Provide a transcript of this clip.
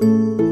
you